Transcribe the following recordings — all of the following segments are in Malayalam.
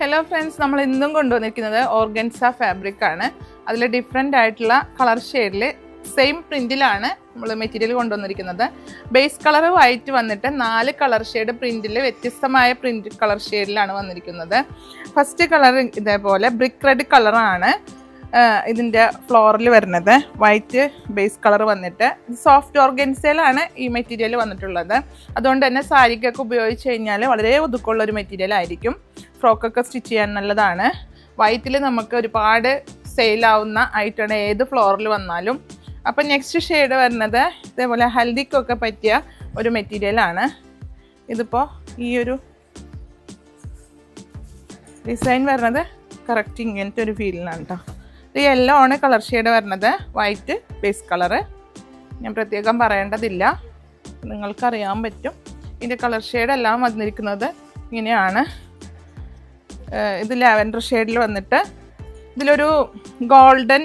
ഹലോ ഫ്രണ്ട്സ് നമ്മൾ ഇന്നും കൊണ്ടുവന്നിരിക്കുന്നത് ഓർഗൻസ ഫാബ്രിക് ആണ്. അതിൽ ഡിഫറെന്റ് ആയിട്ടുള്ള കളർ ഷെയ്ഡിൽ സെയിം പ്രിന്റിലാണ് നമ്മൾ മെറ്റീരിയൽ കൊണ്ടുവന്നിരിക്കുന്നത്. ബേസ് കളർ വൈറ്റ് വന്നിട്ട് നാല് കളർ ഷെയ്ഡ് പ്രിന്റിൽ വ്യത്യസ്തമായ പ്രിന്റ് കളർ ഷെയ്ഡിലാണ് വന്നിരിക്കുന്നത്. ഫസ്റ്റ് കളർ ഇതേപോലെ ബ്രിക്ക് റെഡ് കളറാണ് ഇതിന്റെ ഫ്ലോറിൽ വരുന്നത്. വൈറ്റ് ബേസ് കളർ വന്നിട്ട്. സോഫ്റ്റ് ഓർഗൻസയിലാണ് ഈ മെറ്റീരിയൽ വന്നിട്ടുള്ളത്. അതുകൊണ്ട് തന്നെ സാരിക്കൊക്കെ ഉപയോഗിച്ച് കഴിഞ്ഞാൽ വളരെ ഒതുക്കമുള്ള ഒരു മെറ്റീരിയൽ ആയിരിക്കും. ഫ്രോക്കൊക്കെ സ്റ്റിച്ച് ചെയ്യാൻ നല്ലതാണ്. വൈറ്റിൽ നമുക്ക് ഒരുപാട് സെയിലാവുന്ന ആയിട്ടാണ് ഏത് ഫ്ലോറിൽ വന്നാലും. അപ്പം നെക്സ്റ്റ് ഷെയ്ഡ് വരുന്നത് ഇതേപോലെ ഹൽദിക്കൊക്കെ പറ്റിയ ഒരു മെറ്റീരിയലാണ് ഇതിപ്പോൾ ഈ ഒരു ഡിസൈൻ വരുന്നത് കറക്റ്റ് ഇങ്ങനത്തെ ഒരു ഫീലിനാണ് കേട്ടോ ഇത് യെല്ലോ ആണ് കളർ ഷെയ്ഡ് വരുന്നത്. വൈറ്റ് ബേസ് കളറ് ഞാൻ പ്രത്യേകം പറയേണ്ടതില്ല. നിങ്ങൾക്കറിയാൻ പറ്റും. ഇതിന്റെ കളർ ഷെയ്ഡ് എല്ലാം വന്നിരിക്കുന്നത് ഇങ്ങനെയാണ്. ഇത് ലാവൻഡർ ഷെയ്ഡിൽ വന്നിട്ട് ഇതിലൊരു ഗോൾഡൻ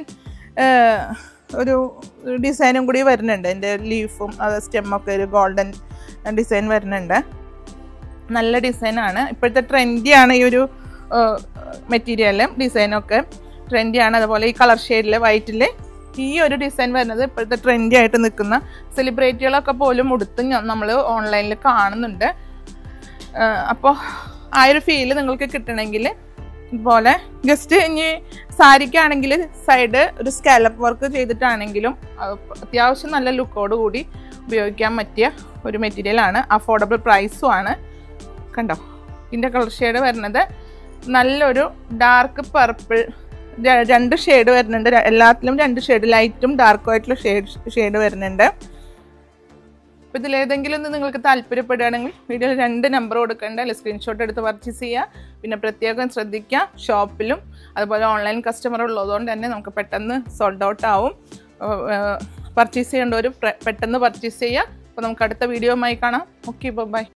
ഒരു ഡിസൈനും കൂടി വരുന്നുണ്ട്. എന്റെ ലീഫും അത് സ്റ്റെമ്മൊക്കെ ഒരു ഗോൾഡൻ ഡിസൈൻ വരുന്നുണ്ട്. നല്ല ഡിസൈനാണ് ഇപ്പോഴത്തെ ട്രെൻഡിയാണ് ഈ ഒരു മെറ്റീരിയലും ഡിസൈനൊക്കെ ട്രെൻഡിയാണ് അതുപോലെ ഈ കളർ ഷെയ്ഡിൽ വൈറ്റിൽ ഈ ഒരു ഡിസൈൻ വരുന്നത് ഇപ്പോഴത്തെ ട്രെൻഡി ആയിട്ട് നിൽക്കുന്ന സെലിബ്രിറ്റികളൊക്കെ പോലും ഉടുത്ത് നമ്മൾ ഓൺലൈനിൽ കാണുന്നുണ്ട്. അപ്പോൾ ആ ഒരു ഫീൽ നിങ്ങൾക്ക് കിട്ടണമെങ്കിൽ ഇതുപോലെ ജസ്റ്റ് ഇനി സാരിക്കാണെങ്കിൽ സൈഡ് ഒരു സ്കാലപ്പ് വർക്ക് ചെയ്തിട്ടാണെങ്കിലും അത്യാവശ്യം നല്ല ലുക്കോട് കൂടി ഉപയോഗിക്കാൻ പറ്റിയ ഒരു മെറ്റീരിയലാണ് അഫോർഡബിൾ പ്രൈസും ആണ്. കണ്ടോ? ഇതിന്റെ കളർ ഷെയ്ഡ് വരുന്നത് നല്ലൊരു ഡാർക്ക് പർപ്പിൾ രണ്ട് ഷെയ്ഡ് വരുന്നുണ്ട്. എല്ലാത്തിലും രണ്ട് ഷെയ്ഡ് ലൈറ്റും ഡാർക്കും ആയിട്ടുള്ള ഷെയ്ഡ് ഷെയ്ഡ് വരുന്നുണ്ട്. അപ്പോൾ ഇതിലേതെങ്കിലും ഒന്ന് നിങ്ങൾക്ക് താല്പര്യപ്പെടുകയാണെങ്കിൽ വീഡിയോയിൽ രണ്ട് നമ്പർ കൊടുക്കേണ്ട. അല്ലെങ്കിൽ സ്ക്രീൻഷോട്ട് എടുത്ത് പർച്ചേസ് ചെയ്യുക. പിന്നെ പ്രത്യേകം ശ്രദ്ധിക്കുക ഷോപ്പിലും അതുപോലെ ഓൺലൈൻ കസ്റ്റമർ ഉള്ളതുകൊണ്ട് തന്നെ നമുക്ക് പെട്ടെന്ന് സോൾഡ് ഔട്ട് ആവും. പർച്ചേസ് ചെയ്യേണ്ടവർ പെട്ടെന്ന് പർച്ചേസ് ചെയ്യുക. അപ്പോൾ നമുക്ക് അടുത്ത വീഡിയോയുമായി കാണാം. Okay bye